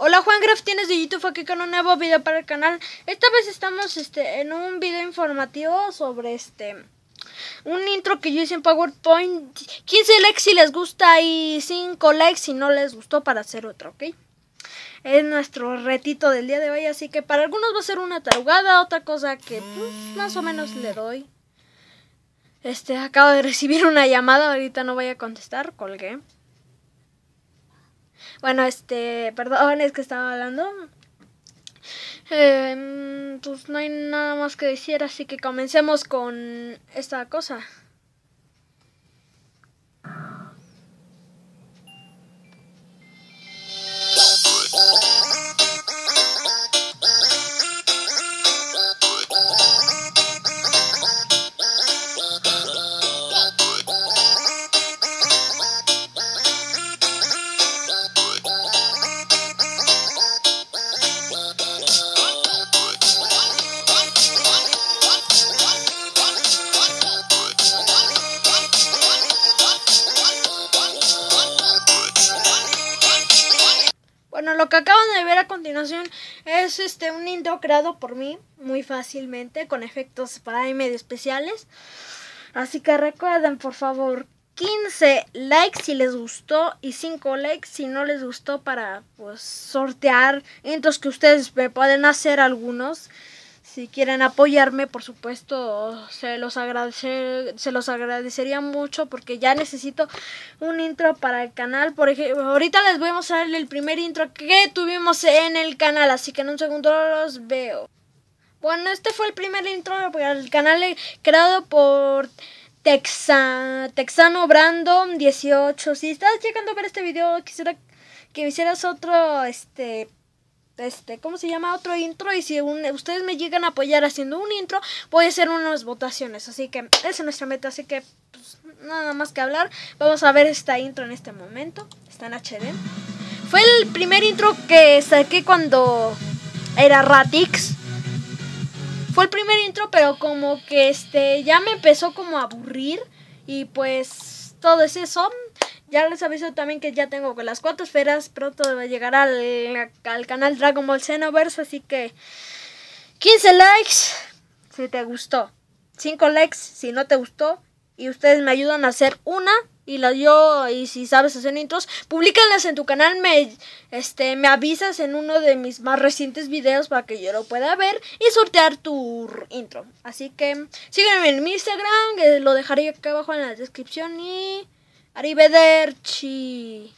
Hola Juan Graf, tienes de YouTube aquí con un nuevo video para el canal. Esta vez estamos este, en un video informativo sobre este un intro que yo hice en PowerPoint. 15 likes si les gusta y 5 likes si no les gustó para hacer otro, ¿ok? Es nuestro retito del día de hoy, así que para algunos va a ser una tarugada, otra cosa que pues, más o menos le doy. Este, acabo de recibir una llamada, ahorita no voy a contestar, colgué. Bueno, este, perdón, es que estaba hablando. Eh, pues no hay nada más que decir, así que comencemos con esta cosa. Bueno, lo que acaban de ver a continuación es este un intro creado por mí muy fácilmente con efectos para mí medio especiales. Así que recuerden, por favor, 15 likes si les gustó y 5 likes si no les gustó para pues sortear intros que ustedes me pueden hacer algunos. Si quieren apoyarme, por supuesto, se los, agradecer, se los agradecería mucho porque ya necesito un intro para el canal. Por ejemplo, ahorita les voy a mostrar el primer intro que tuvimos en el canal, así que en un segundo los veo. Bueno, este fue el primer intro del canal creado por Texa, Texano Brandon 18. Si estás llegando a ver este video, quisiera que hicieras otro, este este, ¿cómo se llama? Otro intro. Y si ustedes me llegan a apoyar haciendo un intro, voy a hacer unas votaciones. Así que esa es nuestra meta. Así que pues, nada más que hablar. Vamos a ver esta intro en este momento. Está en HD. Fue el primer intro que saqué cuando era Ratix. Fue el primer intro, pero como que este ya me empezó como a aburrir. Y pues todo es eso. Ya les aviso también que ya tengo con las cuatro esferas. Pronto va a llegar al, al canal Dragon Ball Xenoverse. Así que 15 likes si te gustó. 5 likes si no te gustó. Y ustedes me ayudan a hacer una. Y la yo, y si sabes hacer intros, públicalas en tu canal. Me, este, me avisas en uno de mis más recientes videos para que yo lo pueda ver y sortear tu intro. Así que sígueme en mi Instagram, que lo dejaré acá abajo en la descripción. Y. Arrivederci.